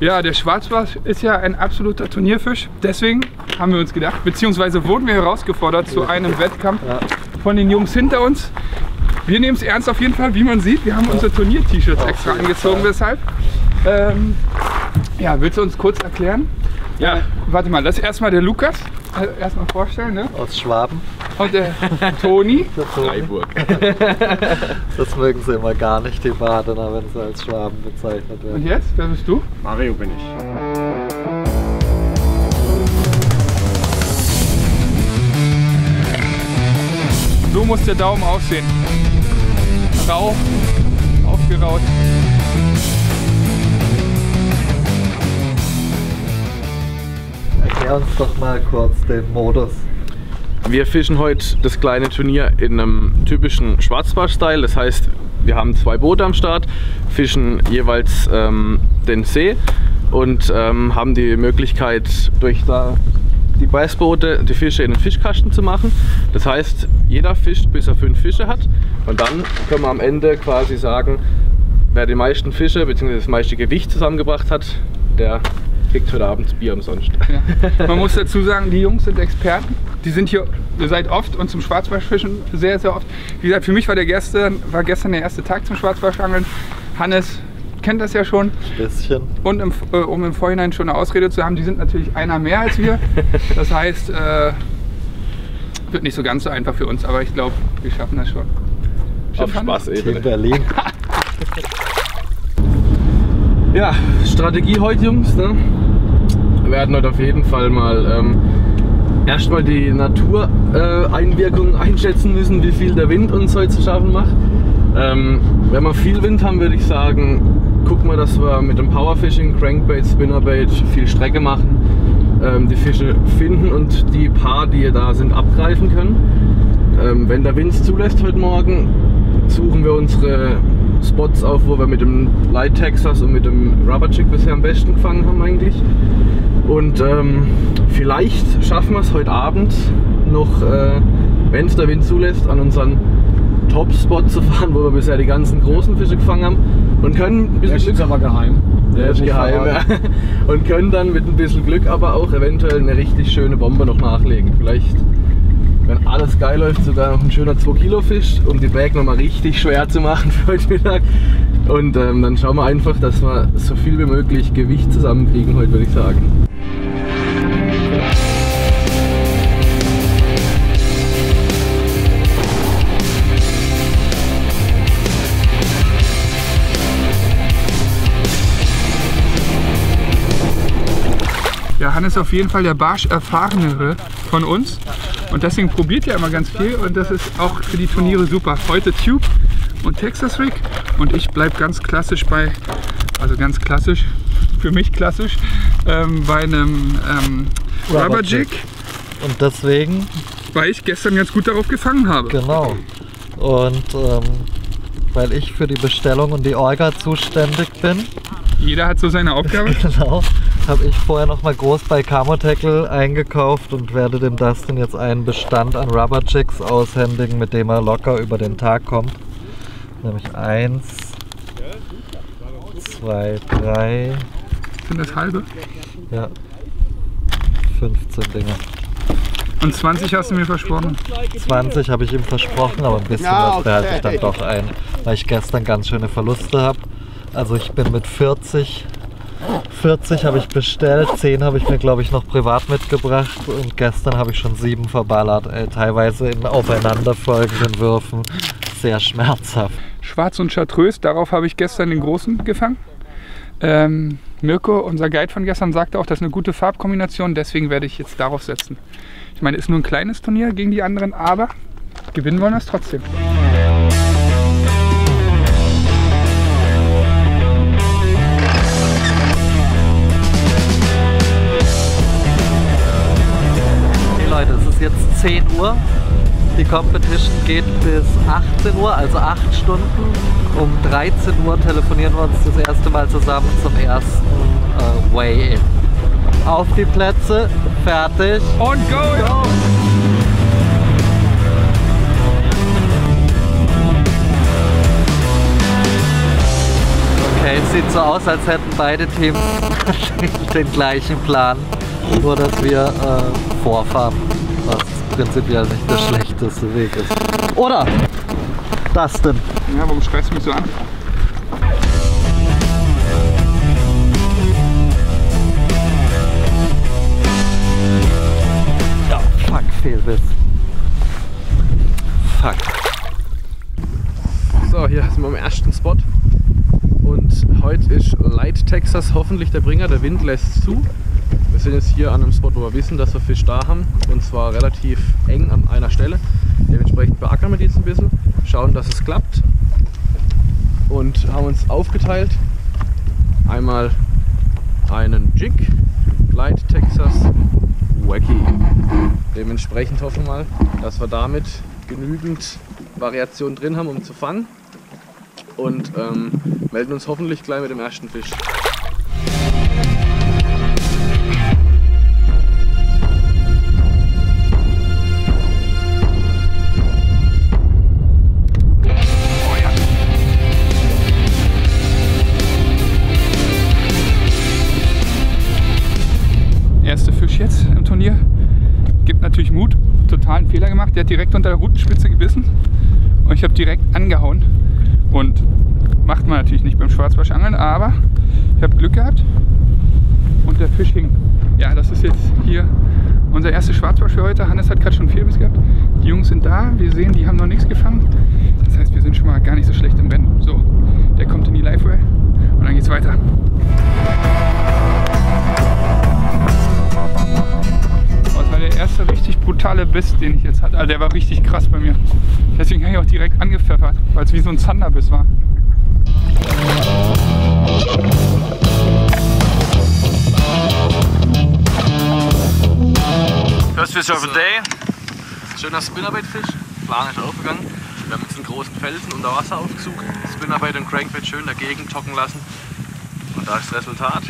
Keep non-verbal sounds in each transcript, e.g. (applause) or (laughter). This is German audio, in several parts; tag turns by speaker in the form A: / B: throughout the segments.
A: Ja, der Schwarzbarsch ist ja ein absoluter Turnierfisch. Deswegen haben wir uns gedacht, beziehungsweise wurden wir herausgefordert zu einem Wettkampf von den Jungs hinter uns. Wir nehmen es ernst auf jeden Fall, wie man sieht. Wir haben unsere Turnier-T-Shirts extra angezogen, weshalb. Ähm, ja, willst du uns kurz erklären?
B: Ja.
A: Äh, warte mal, das ist erstmal der Lukas. Also erstmal vorstellen, ne?
C: Aus Schwaben.
A: Und der Toni. (laughs)
C: Der Toni.
B: Freiburg. (laughs)
C: Das mögen sie immer gar nicht, die Badener, wenn sie als Schwaben bezeichnet
A: Und
C: werden.
A: jetzt, wer bist du?
B: Mario bin ich.
A: So muss der Daumen aussehen. Rau, aufgeraut.
C: Erklär uns doch mal kurz den Modus.
B: Wir fischen heute das kleine Turnier in einem typischen Schwarzbarsch-Style. Das heißt, wir haben zwei Boote am Start, fischen jeweils ähm, den See und ähm, haben die Möglichkeit, durch da die Bassboote die Fische in den Fischkasten zu machen. Das heißt, jeder fischt, bis er fünf Fische hat. Und dann können wir am Ende quasi sagen, wer die meisten Fische bzw. das meiste Gewicht zusammengebracht hat, der kriegt heute Abend Bier umsonst.
A: Ja. (laughs) Man muss dazu sagen, die Jungs sind Experten. Die sind hier seit oft und zum Schwarzbarschfischen sehr, sehr oft. Wie gesagt, für mich war, der gestern, war gestern der erste Tag zum Schwarzbarschangeln. Hannes kennt das ja schon.
C: Bisschen.
A: Und im, äh, um im Vorhinein schon eine Ausrede zu haben, die sind natürlich einer mehr als wir. (laughs) Das heißt, äh, wird nicht so ganz so einfach für uns, aber ich glaube, wir schaffen das schon.
B: Auf
A: Hannes?
C: Team
B: Spaßebene.
C: Berlin.
B: Ja, Strategie heute, Jungs. Ne? Wir werden heute auf jeden Fall mal ähm, erstmal die Natureinwirkung äh, einschätzen müssen, wie viel der Wind uns heute zu schaffen macht. Ähm, wenn wir viel Wind haben, würde ich sagen, gucken wir, dass wir mit dem Powerfishing, Crankbait, Spinnerbait viel Strecke machen, ähm, die Fische finden und die paar, die da sind, abgreifen können. Ähm, wenn der Wind es zulässt heute Morgen, suchen wir unsere Spots auf, wo wir mit dem Light Texas und mit dem Rubber Chick bisher am besten gefangen haben eigentlich. Und ähm, vielleicht schaffen wir es heute Abend noch, äh, wenn es der Wind zulässt, an unseren Top-Spot zu (laughs) fahren, wo wir bisher die ganzen großen Fische gefangen haben und können ein bisschen Glück
D: aber geheim.
B: der ist
D: nicht
B: geheim, ja. (laughs) Und können dann mit ein bisschen Glück aber auch eventuell eine richtig schöne Bombe noch nachlegen. Vielleicht, wenn alles geil läuft, sogar noch ein schöner 2 Kilo Fisch, um die Bag nochmal richtig schwer zu machen (laughs) für heute Mittag. Und ähm, dann schauen wir einfach, dass wir so viel wie möglich Gewicht zusammenkriegen heute, würde ich sagen.
A: Ja, Hannes ist auf jeden Fall der Barsch-Erfahrenere von uns. Und deswegen probiert er immer ganz viel und das ist auch für die Turniere super. Heute Tube und Texas Rig und ich bleibe ganz klassisch bei, also ganz klassisch, für mich klassisch, ähm, bei einem ähm,
C: Rubber. Jig, Und deswegen,
A: weil ich gestern ganz gut darauf gefangen habe.
C: genau. Und ähm, weil ich für die Bestellung und die Orga zuständig bin,
A: Jeder hat so seine Aufgabe. (laughs)
C: genau, habe ich vorher nochmal groß bei Camo Tackle eingekauft und werde dem Dustin jetzt einen Bestand an Rubber Chicks aushändigen, mit dem er locker über den Tag kommt. Nämlich eins, zwei, drei,
A: Sind das halbe?
C: ja, 15 Dinge.
A: Und 20 hast du mir versprochen.
C: 20 habe ich ihm versprochen, aber ein bisschen was behalte ich dann doch ein, weil ich gestern ganz schöne Verluste habe. Also ich bin mit 40, 40 habe ich bestellt, 10 habe ich mir glaube ich noch privat mitgebracht und gestern habe ich schon 7 verballert, ey, teilweise in aufeinanderfolgenden Würfen. Sehr schmerzhaft.
A: Schwarz und Chartreuse, darauf habe ich gestern den großen gefangen. Ähm, Mirko, unser Guide von gestern, sagte auch, das ist eine gute Farbkombination, deswegen werde ich jetzt darauf setzen. Ich meine, ist nur ein kleines Turnier gegen die anderen, aber gewinnen wollen wir es trotzdem.
C: 10 Uhr. Die Competition geht bis 18 Uhr, also 8 Stunden. Um 13 Uhr telefonieren wir uns das erste Mal zusammen zum ersten äh, Way-In. Auf die Plätze, fertig.
A: Und go!
C: Go! Okay, es sieht so aus, als hätten beide Teams (laughs) den gleichen Plan, nur dass wir äh, vorfahren, prinzipiell nicht der schlechteste Weg ist. Oder? Das denn?
A: Ja, warum schreist du mich so an?
C: Ja, fuck, Fehlbiss. Fuck.
B: So, hier sind wir am ersten Spot. Und heute ist Light Texas hoffentlich der Bringer. Der Wind lässt zu. Wir sind jetzt hier an einem Spot, wo wir wissen, dass wir Fisch da haben. Und zwar relativ eng an einer Stelle. Dementsprechend beackern wir die jetzt ein bisschen, schauen, dass es klappt. Und haben uns aufgeteilt. Einmal einen Jig, Light Texas Wacky. Dementsprechend hoffen wir mal, dass wir damit genügend Variation drin haben, um zu fangen. Und ähm, melden uns hoffentlich gleich mit dem ersten Fisch.
A: Natürlich Mut. Totalen Fehler gemacht. Der hat direkt unter der Rutenspitze gebissen. Und ich habe direkt angehauen. Und macht man natürlich nicht beim Schwarzbarschangeln, aber ich habe Glück gehabt. Und der Fisch hing. Ja, das ist jetzt hier unser erster Schwarzbarsch für heute. Hannes hat gerade schon viel Biss gehabt. Die Jungs sind da. Wir sehen, die haben noch nichts gefangen. Das heißt, wir sind schon mal gar nicht so schlecht im Rennen. So, der kommt in die Live-Well und dann geht's weiter. Erste richtig brutale Biss, den ich jetzt hatte. Also der war richtig krass bei mir. Deswegen habe ich auch direkt angepfeffert, weil es wie so ein Zanderbiss war.
B: First Fish of the Day. Schöner Spinnerbait-Fisch. Plan ist aufgegangen. Wir haben jetzt einen großen Felsen unter Wasser aufgesucht. Spinnerbait und Crankbait schön dagegen tocken lassen. Und da ist das Resultat.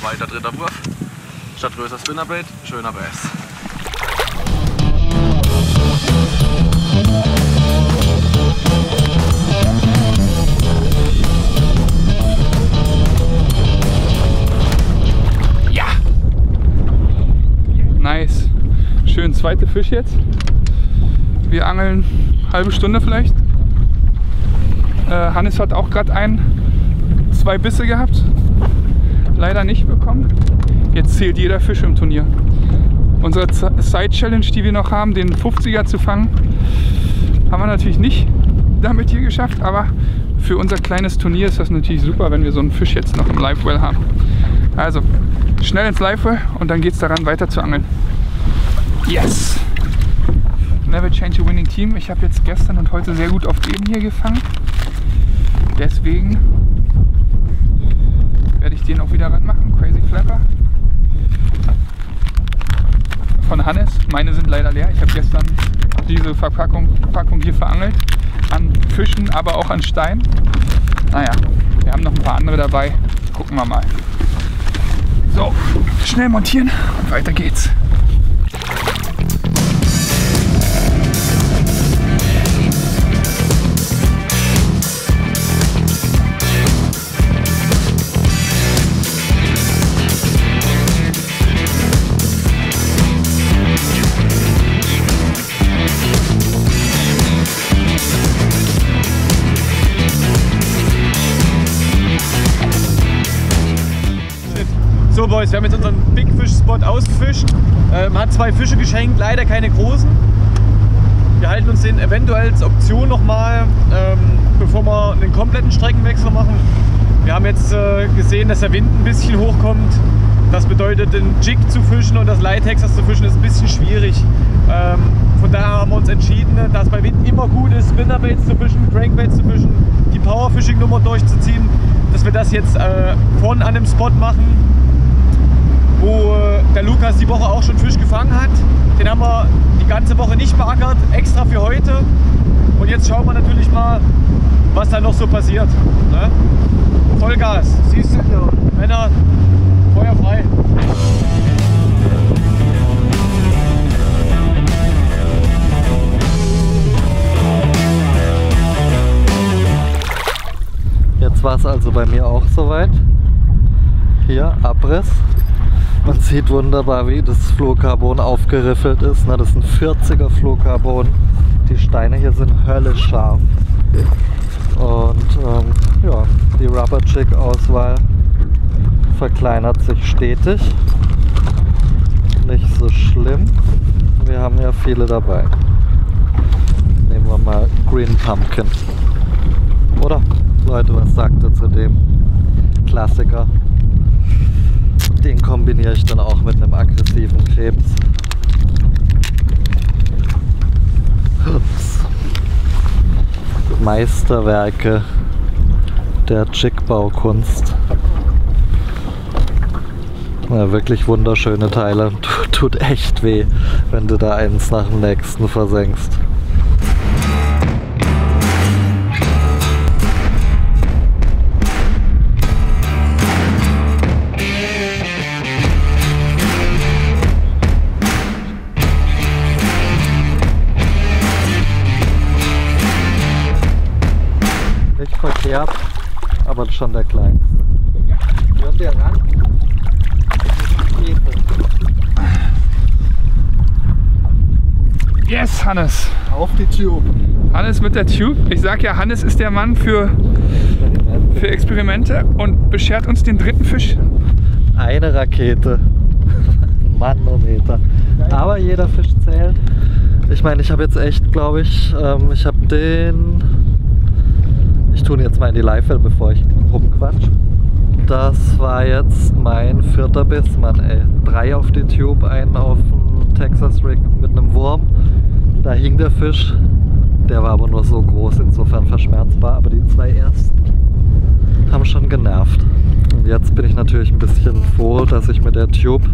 B: Zweiter, dritter Wurf. Statt größer Spinnerbait, schöner Bass.
A: Ja! Nice. Schön, zweite Fisch jetzt. Wir angeln halbe Stunde vielleicht. Äh, Hannes hat auch gerade ein, zwei Bisse gehabt. Leider nicht bekommen. Jetzt zählt jeder Fisch im Turnier. Unsere Side-Challenge, die wir noch haben, den 50er zu fangen, haben wir natürlich nicht damit hier geschafft. Aber für unser kleines Turnier ist das natürlich super, wenn wir so einen Fisch jetzt noch im Live-Well haben. Also, schnell ins Live-Well und dann geht es daran, weiter zu angeln. Yes! Never change a winning team. Ich habe jetzt gestern und heute sehr gut auf dem hier gefangen. Deswegen werde ich den auch wieder ranmachen. Crazy Flapper. Von Hannes. Meine sind leider leer. Ich habe gestern diese Verpackung, Verpackung hier verangelt. An Fischen, aber auch an Steinen. Naja, wir haben noch ein paar andere dabei. Gucken wir mal. So, schnell montieren und weiter geht's.
D: So Boys, wir haben jetzt unseren Big Fish Spot ausgefischt. Ähm, hat zwei Fische geschenkt, leider keine großen. Wir halten uns den eventuell als Option nochmal, ähm, bevor wir einen kompletten Streckenwechsel machen. Wir haben jetzt äh, gesehen, dass der Wind ein bisschen hochkommt. Das bedeutet, den Jig zu fischen und das Light Texas zu fischen ist ein bisschen schwierig. Ähm, von daher haben wir uns entschieden, dass bei Wind immer gut ist, Spinnerbaits zu fischen, Crankbaits zu fischen, die Powerfishing-Nummer durchzuziehen. Dass wir das jetzt äh, von einem Spot machen, wo äh, der Lukas die Woche auch schon Fisch gefangen hat. Den haben wir die ganze Woche nicht beackert, extra für heute. Und jetzt schauen wir natürlich mal, was da noch so passiert. Ne? Vollgas, siehst du, Männer, Feuer frei.
C: Jetzt war es also bei mir auch soweit. Hier, Abriss. Man sieht wunderbar, wie das Fluorcarbon aufgeriffelt ist. Ne? Das ist ein 40er Fluorcarbon. Die Steine hier sind höllisch scharf. Und ähm, ja, die Rubber Chick Auswahl verkleinert sich stetig. Nicht so schlimm. Wir haben ja viele dabei. Nehmen wir mal Green Pumpkin. Oder? Leute, was sagt ihr zu dem Klassiker? Den kombiniere ich dann auch mit einem aggressiven Krebs. Ups. Meisterwerke der Chickbaukunst. Ja, wirklich wunderschöne Teile. (laughs) Tut echt weh, wenn du da eins nach dem nächsten versenkst. Schon der kleinste. Wir ran?
A: Yes, Hannes.
C: Auf die Tube.
A: Hannes mit der Tube. Ich sag ja, Hannes ist der Mann für, für Experimente und beschert uns den dritten Fisch.
C: Eine Rakete. (laughs) Manometer. Aber jeder Fisch zählt. Ich meine, ich habe jetzt echt, glaube ich, ähm, ich habe den. Ich tue ihn jetzt mal in die live bevor ich rumquatsch. Das war jetzt mein vierter Biss, Mann, ey. Drei auf die Tube, einen auf dem Texas Rig mit einem Wurm. Da hing der Fisch. Der war aber nur so groß, insofern verschmerzbar. Aber die zwei ersten haben schon genervt. Und jetzt bin ich natürlich ein bisschen froh, dass ich mit der Tube,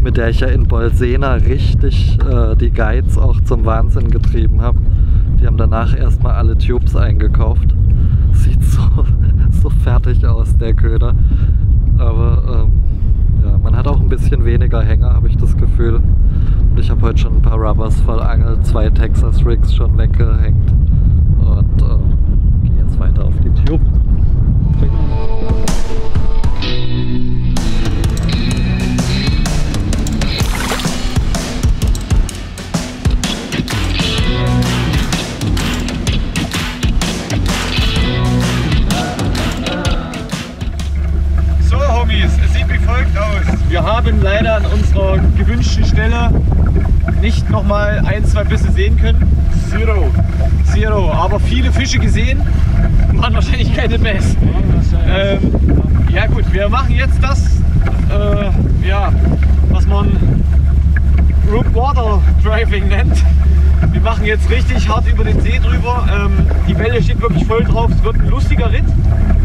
C: mit der ich ja in Bolsena richtig äh, die Guides auch zum Wahnsinn getrieben habe. Die haben danach erstmal alle Tubes eingekauft. Sieht so, so fertig aus, der Köder. Aber ähm, ja, man hat auch ein bisschen weniger Hänger, habe ich das Gefühl. Und ich habe heute schon ein paar Rubbers voll Angel, zwei Texas Rigs schon weggehängt. Und äh, gehe jetzt weiter auf die Tube.
D: Wir haben leider an unserer gewünschten Stelle nicht nochmal ein, zwei Bisse sehen können. Zero. Zero. Aber viele Fische gesehen, waren wahrscheinlich keine Bass. Ähm, ja gut, wir machen jetzt das, äh, ja, was man Root Water Driving nennt. Wir machen jetzt richtig hart über den See drüber. Ähm, die Welle steht wirklich voll drauf. Es wird ein lustiger Ritt.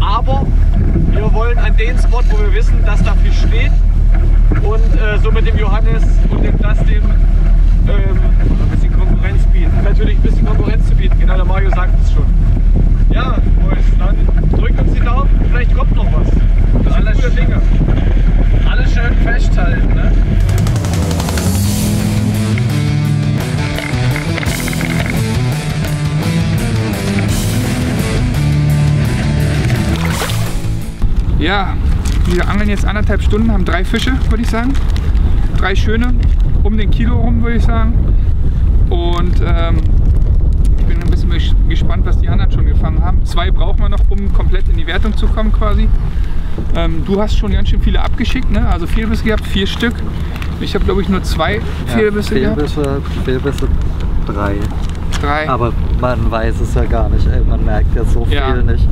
D: Aber wir wollen an den Spot, wo wir wissen, dass da Fisch steht. Und äh, so mit dem Johannes und dem Dustin ähm, ein bisschen Konkurrenz bieten. Natürlich ein bisschen Konkurrenz zu bieten. Genau, der Mario sagt es schon. Ja, Boys, dann drückt uns die Daumen. Vielleicht kommt noch was. Das sind gute Dinge.
A: Wir angeln jetzt anderthalb Stunden, haben drei Fische, würde ich sagen. Drei schöne, um den Kilo rum, würde ich sagen. Und ähm, ich bin ein bisschen ges- gespannt, was die anderen schon gefangen haben. Zwei brauchen wir noch, um komplett in die Wertung zu kommen quasi. Ähm, du hast schon ganz schön viele abgeschickt, ne? also Fehlbisse gehabt, vier Stück. Ich habe glaube ich nur zwei Fehlbisse gehabt.
C: Fehlbisse, Fehlbisse drei.
A: Drei.
C: Aber man weiß es ja gar nicht, ey. man merkt ja so viel
A: Ja.
C: nicht.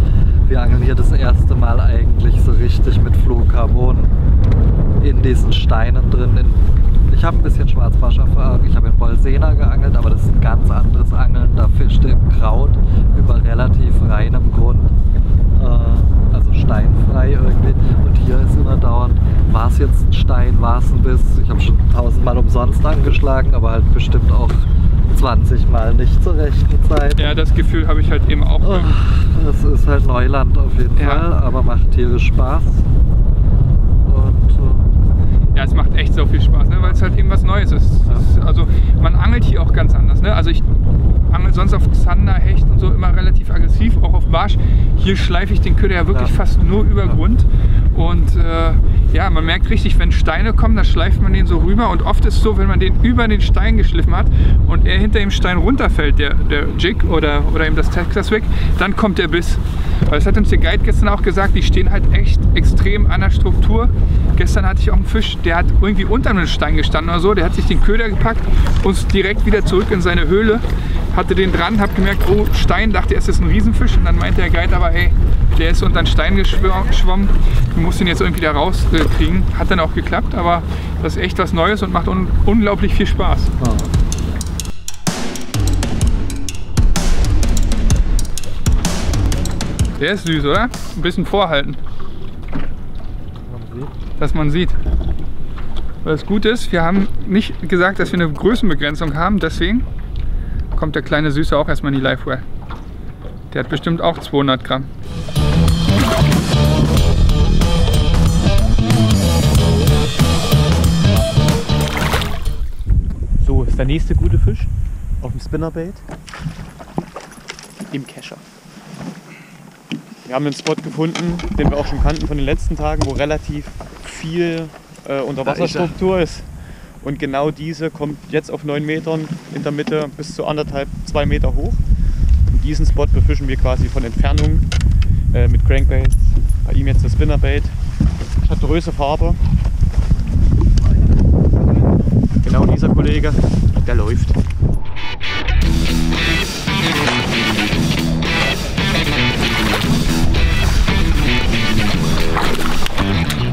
C: Wir angeln hier das erste Mal eigentlich so richtig mit Fluorcarbon in diesen Steinen drin. In, ich habe ein bisschen Schwarzbarscherfahrung, ich habe in Bolsena geangelt, aber das ist ein ganz anderes Angeln. Da fischte im Kraut über relativ reinem Grund, äh, also steinfrei irgendwie. Und hier ist immer dauernd, war es jetzt ein Stein, war es ein Biss. Ich habe schon tausendmal umsonst angeschlagen, aber halt bestimmt auch 20 Mal nicht zur rechten Zeit.
A: Ja, das Gefühl habe ich halt eben auch.
C: Oh, das ist halt Neuland auf jeden
A: Ja.
C: Fall, aber macht tierisch Spaß. Und äh,
A: Ja, es macht echt so viel Spaß, ne? weil es halt eben was Neues ist. ist. Also man angelt hier auch ganz anders. Ne? Also ich angel sonst auf Zander, Hecht und so immer relativ aggressiv, auch auf Barsch. Hier schleife ich den Köder ja wirklich ja. fast nur über Grund. Und äh, ja, man merkt richtig, wenn Steine kommen, dann schleift man den so rüber. Und oft ist es so, wenn man den über den Stein geschliffen hat und er hinter dem Stein runterfällt, der, der Jig oder, oder eben das Texas Wick, dann kommt der Biss. Das hat uns der Guide gestern auch gesagt, die stehen halt echt extrem an der Struktur. Gestern hatte ich auch einen Fisch, der hat irgendwie unter einem Stein gestanden oder so. Der hat sich den Köder gepackt, uns direkt wieder zurück in seine Höhle, hatte den dran, hab gemerkt, oh Stein, dachte erst ist ein Riesenfisch und dann meinte der Guide aber, hey, der ist unter den Stein geschwommen, du musst ihn jetzt irgendwie da rauskriegen. Hat dann auch geklappt, aber das ist echt was Neues und macht un unglaublich viel Spaß. Oh. Der ist süß, oder? Ein bisschen vorhalten. Dass man sieht. Weil das Gute ist, wir haben nicht gesagt, dass wir eine Größenbegrenzung haben, deswegen kommt der kleine Süße auch erstmal in die Livewell. Der hat bestimmt auch 200 Gramm.
D: So, ist der nächste gute Fisch auf dem Spinnerbait im Kescher. Wir haben einen Spot gefunden, den wir auch schon kannten von den letzten Tagen, wo relativ viel äh, Unterwasserstruktur ist. Und genau diese kommt jetzt auf 9 Metern in der Mitte bis zu anderthalb, zwei Meter hoch. Und diesen Spot befischen wir quasi von Entfernung äh, mit Crankbait. Bei ihm jetzt das Spinnerbait. Chartreuse Farbe. Genau dieser Kollege, der läuft.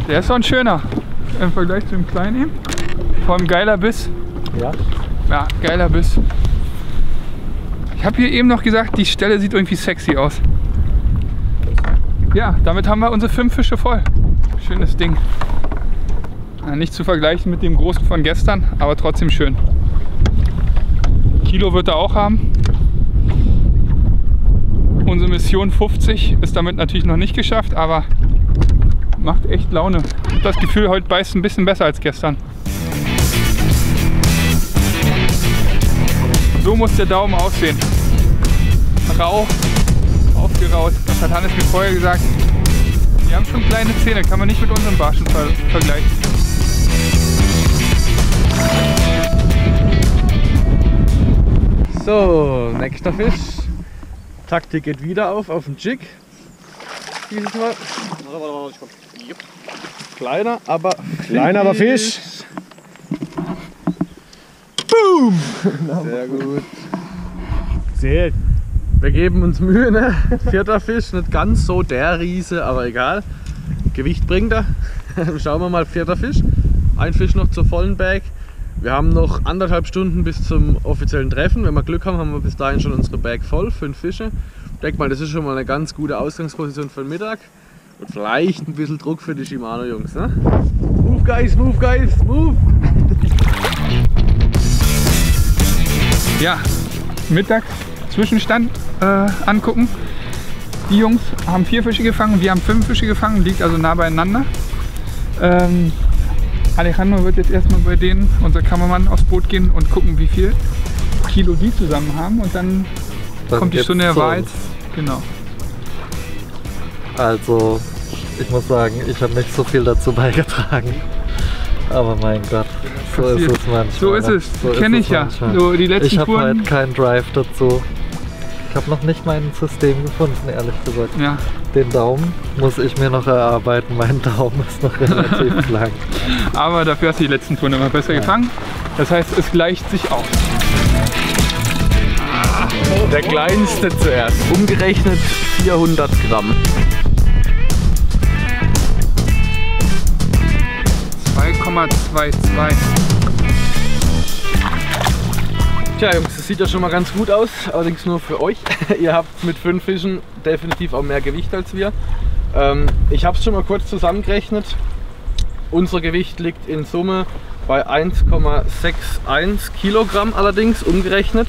A: Der ist ein schöner im Vergleich zu dem kleinen. Vor allem geiler Biss.
D: Ja.
A: Ja, geiler Biss. Ich habe hier eben noch gesagt, die Stelle sieht irgendwie sexy aus. Ja, damit haben wir unsere fünf Fische voll. Schönes Ding. Nicht zu vergleichen mit dem großen von gestern, aber trotzdem schön. Kilo wird er auch haben. Unsere Mission 50 ist damit natürlich noch nicht geschafft, aber macht echt Laune. Ich habe das Gefühl, heute beißt ein bisschen besser als gestern. So muss der Daumen aussehen. Rau, aufgeraut. Das hat Hannes mir vorher gesagt. Die haben schon kleine Zähne, kann man nicht mit unseren Barschen ver vergleichen.
B: So, nächster Fisch. Taktik geht wieder auf, auf den Jig. Dieses Mal. Kleiner, aber
D: Kleiner, aber Fisch.
B: Boom! Sehr gut.
D: Sehr.
B: Wir geben uns Mühe, ne? Vierter Fisch, nicht ganz so der Riese, aber egal. Gewicht bringt er. (laughs) Schauen wir mal, vierter Fisch. Ein Fisch noch zur vollen Bag. Wir haben noch anderthalb Stunden bis zum offiziellen Treffen. Wenn wir Glück haben, haben wir bis dahin schon unsere Bag voll, fünf Fische. Ich denke mal, das ist schon mal eine ganz gute Ausgangsposition für den Mittag. Und vielleicht ein bisschen Druck für die Shimano-Jungs. Ne? Move guys, move guys, move!
A: Ja, Mittag Zwischenstand äh, angucken. Die Jungs haben vier Fische gefangen, wir haben fünf Fische gefangen, liegt also nah beieinander. Ähm, Alejandro wird jetzt erstmal bei denen, unser Kameramann, aufs Boot gehen und gucken, wie viel Kilo die zusammen haben und dann, dann kommt die Stunde der Wahrheit. Genau.
C: Also, ich muss sagen, ich habe nicht so viel dazu beigetragen. Aber mein Gott, so Passiert. ist es manchmal.
A: So ist es, so kenne ich ja. So, die letzten
C: ich habe halt keinen Drive dazu. Ich habe noch nicht mein System gefunden, ehrlich gesagt.
A: Ja.
C: Den Daumen muss ich mir noch erarbeiten. Mein (laughs) Daumen ist noch relativ (laughs) lang.
A: Aber dafür hast du die letzten Touren immer besser ja. gefangen. Das heißt, es gleicht sich aus.
B: Der kleinste zuerst. Umgerechnet 400 Gramm. Tja Jungs, das sieht ja schon mal ganz gut aus, allerdings nur für euch. (laughs) Ihr habt mit fünf Fischen definitiv auch mehr Gewicht als wir. Ähm, ich habe es schon mal kurz zusammengerechnet. Unser Gewicht liegt in Summe bei 1,61 Kilogramm allerdings umgerechnet.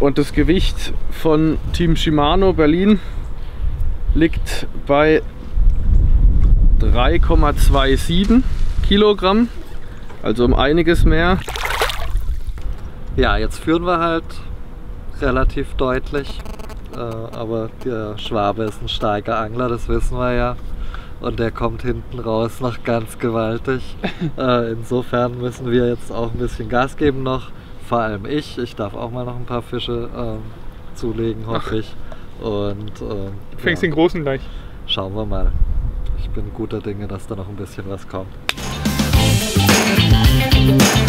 B: Und das Gewicht von Team Shimano Berlin liegt bei 3,27 Kilogramm. Also um einiges mehr.
C: Ja, jetzt führen wir halt relativ deutlich. Äh, aber der Schwabe ist ein starker Angler, das wissen wir ja. Und der kommt hinten raus noch ganz gewaltig. (laughs) äh, insofern müssen wir jetzt auch ein bisschen Gas geben noch. Vor allem ich. Ich darf auch mal noch ein paar Fische ähm, zulegen, hoffe ich. Und ähm,
A: Du fängst
C: ja,
A: den großen gleich.
C: schauen wir mal. Ich bin guter Dinge, dass da noch ein bisschen was kommt. Thank you.